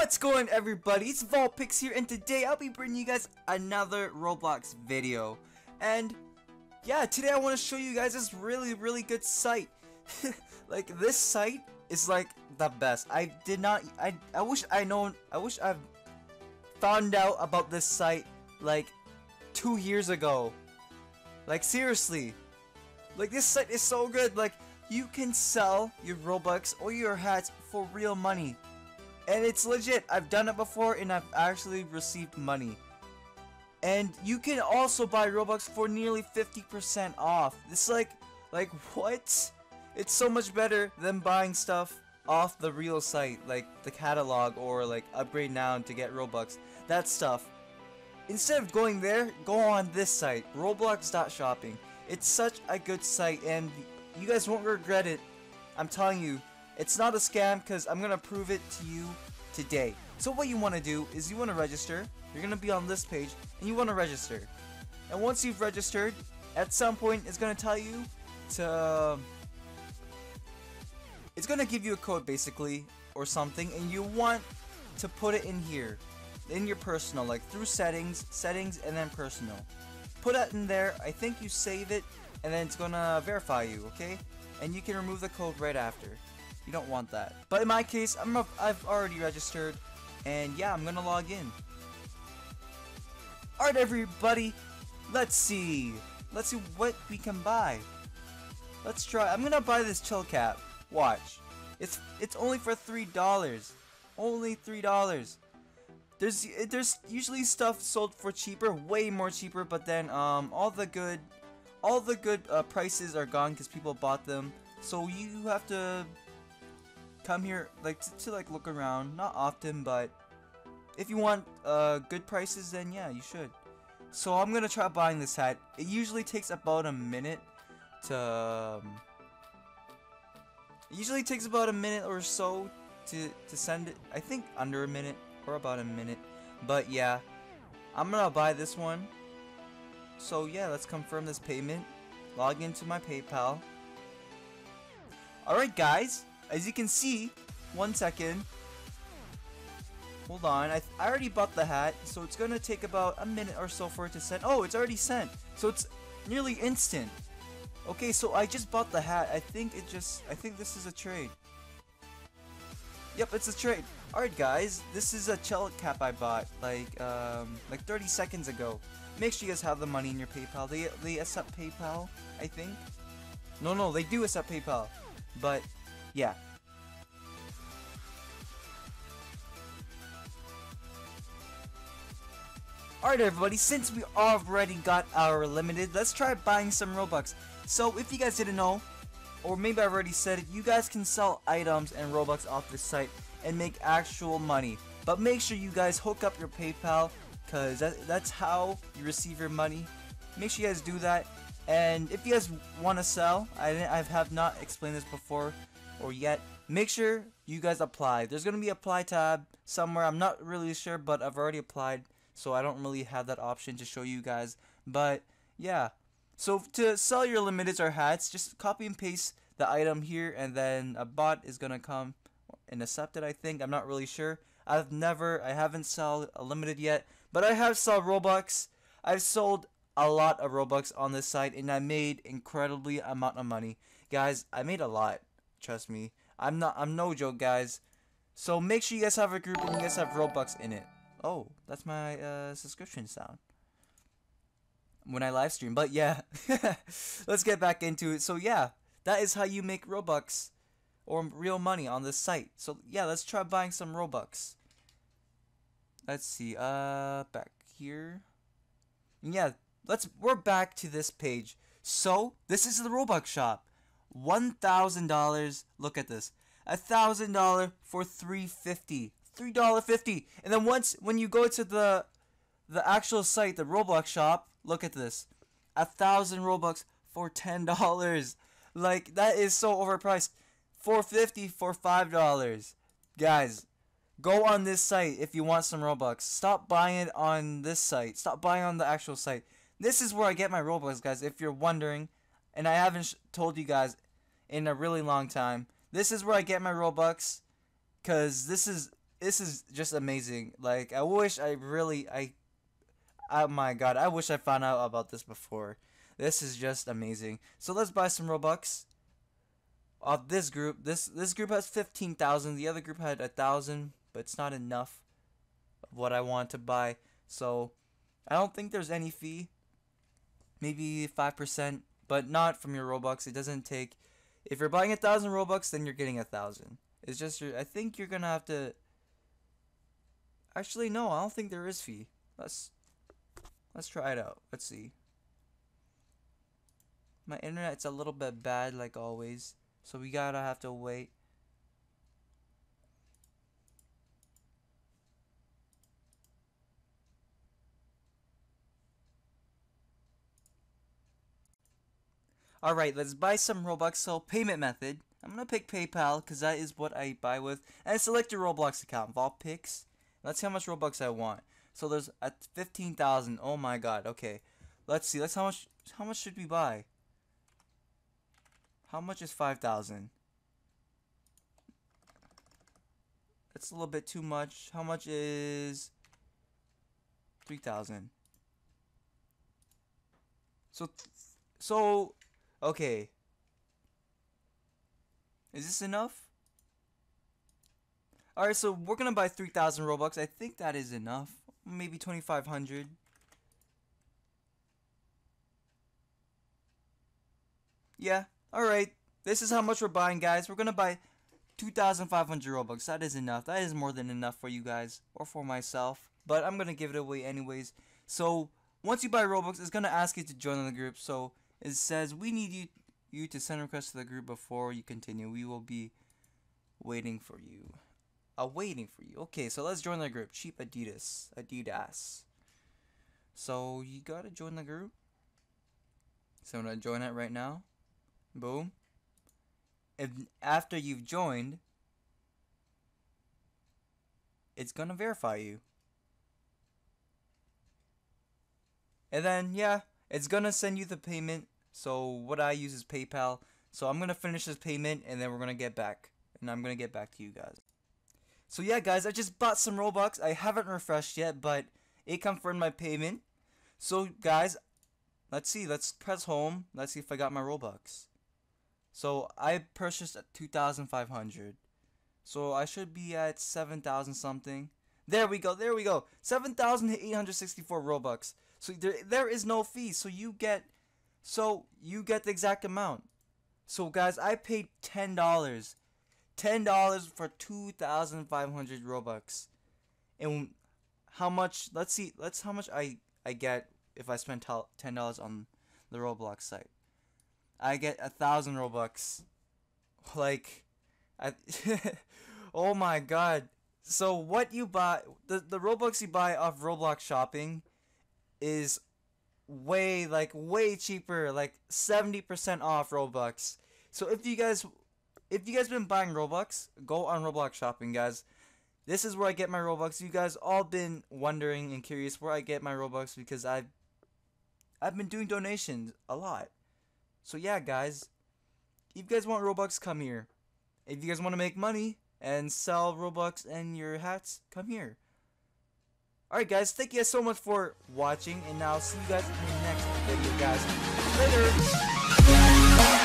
What's going everybody? It's Vulpix here and today I'll be bringing you guys another Roblox video. And yeah, today I want to show you guys this really really good site. like this site is like the best. I did not I I wish I known I wish I've found out about this site like 2 years ago. Like seriously. Like this site is so good. Like you can sell your Robux or your hats for real money. And it's legit. I've done it before and I've actually received money. And you can also buy Robux for nearly 50% off. It's like, like what? It's so much better than buying stuff off the real site, like the catalog or like upgrade now to get Robux. That stuff. Instead of going there, go on this site, roblox.shopping. It's such a good site and you guys won't regret it. I'm telling you, it's not a scam because I'm going to prove it to you today. So what you want to do is you want to register. You're going to be on this page and you want to register. And once you've registered, at some point it's going to tell you to... Um, it's going to give you a code basically or something and you want to put it in here. In your personal, like through settings, settings, and then personal. Put that in there, I think you save it, and then it's gonna verify you, okay? And you can remove the code right after. You don't want that. But in my case, I'm a, I've already registered, and yeah, I'm gonna log in. Alright everybody, let's see. Let's see what we can buy. Let's try. I'm gonna buy this chill cap. Watch. It's it's only for three dollars. Only three dollars. There's there's usually stuff sold for cheaper, way more cheaper, but then um all the good all the good uh, prices are gone because people bought them. So you have to come here like to, to, like look around. Not often but if you want uh, good prices then yeah you should. So I'm gonna try buying this hat. It usually takes about a minute to um, it usually takes about a minute or so to, to send it. I think under a minute or about a minute. But yeah I'm gonna buy this one. So yeah let's confirm this payment. Log into my PayPal. Alright guys as you can see, one second. Hold on, I, I already bought the hat, so it's gonna take about a minute or so for it to send. Oh, it's already sent, so it's nearly instant. Okay, so I just bought the hat. I think it just, I think this is a trade. Yep, it's a trade. Alright guys, this is a chill cap I bought, like, um, like 30 seconds ago. Make sure you guys have the money in your PayPal. They, they accept PayPal, I think. No, no, they do accept PayPal. But, yeah. Alright everybody, since we already got our limited, let's try buying some Robux. So if you guys didn't know, or maybe I already said it, you guys can sell items and Robux off this site and make actual money. But make sure you guys hook up your PayPal, because that, that's how you receive your money. Make sure you guys do that. And if you guys want to sell, I, I have not explained this before, or yet, make sure you guys apply. There's going to be apply tab somewhere. I'm not really sure, but I've already applied. So I don't really have that option to show you guys. But yeah. So to sell your limiteds or hats, just copy and paste the item here. And then a bot is going to come and accept it, I think. I'm not really sure. I've never, I haven't sold a limited yet. But I have sold Robux. I've sold a lot of Robux on this site. And I made incredibly amount of money. Guys, I made a lot. Trust me. I'm not I'm no joke guys. So make sure you guys have a group and you guys have Robux in it. Oh, that's my uh, subscription sound. When I live stream. But yeah. Let's get back into it. So yeah, that is how you make Robux or real money on this site. So yeah, let's try buying some Robux. Let's see. Uh back here. Yeah, let's we're back to this page. So, this is the Robux shop. $1,000. Look at this. A $1,000 for 350 $3.50. And then once, when you go to the the actual site, the Roblox shop, look at this. A thousand Robux for $10. Like, that is so overpriced. 450 for $5. Guys, go on this site if you want some Robux. Stop buying it on this site. Stop buying on the actual site. This is where I get my Robux, guys, if you're wondering and I haven't told you guys in a really long time. This is where I get my Robux, cause this is this is just amazing. Like I wish I really I oh my god, I wish I found out about this before. This is just amazing. So let's buy some Robux. Of this group, this this group has fifteen thousand. The other group had a thousand, but it's not enough of what I want to buy. So I don't think there's any fee. Maybe five percent, but not from your Robux. It doesn't take. If you're buying a thousand Robux, then you're getting a thousand. It's just. I think you're gonna have to. Actually, no. I don't think there is fee. Let's. Let's try it out. Let's see. My internet's a little bit bad, like always. So we gotta have to wait. Alright, let's buy some Robux. So, payment method. I'm gonna pick PayPal because that is what I buy with. And select your Roblox account. Vulpix. Let's see how much Robux I want. So there's uh, at 15,000. Oh my god. Okay. Let's see. Let's how much how much should we buy? How much is 5,000? That's a little bit too much. How much is 3,000? So so okay. Is this enough? Alright, so we're gonna buy 3,000 Robux. I think that is enough. Maybe 2,500. Yeah, alright. This is how much we're buying, guys. We're gonna buy 2,500 Robux. That is enough. That is more than enough for you guys. Or for myself. But I'm gonna give it away anyways. So, once you buy Robux, it's gonna ask you to join the group. So, it says, we need you you to send requests to the group before you continue. We will be waiting for you. Uh, waiting for you. Okay, so let's join the group. Cheap Adidas. Adidas. So you gotta join the group. So I'm gonna join it right now. Boom. If after you've joined, it's gonna verify you. And then yeah, it's gonna send you the payment so what I use is PayPal. So I'm gonna finish this payment and then we're gonna get back. And I'm gonna get back to you guys. So yeah guys, I just bought some Robux. I haven't refreshed yet, but it confirmed my payment. So guys, let's see. Let's press home. Let's see if I got my Robux. So I purchased at 2,500. So I should be at 7,000 something. There we go. There we go. 7,864 Robux. So there, there is no fee. So you get so you get the exact amount. So guys, I paid ten dollars, ten dollars for two thousand five hundred robux, and how much? Let's see. Let's how much I I get if I spend ten dollars on the Roblox site. I get a thousand robux. Like, I. oh my god. So what you buy the the Robux you buy off Roblox shopping is way like way cheaper, like 70% off Robux. So if you guys if you guys been buying Robux, go on Roblox shopping, guys. This is where I get my Robux. You guys all been wondering and curious where I get my Robux because I've I've been doing donations a lot. So yeah, guys, if you guys want Robux, come here. If you guys want to make money and sell Robux and your hats, come here. Alright guys, thank you guys so much for watching, and I'll see you guys in the next video, guys. Later!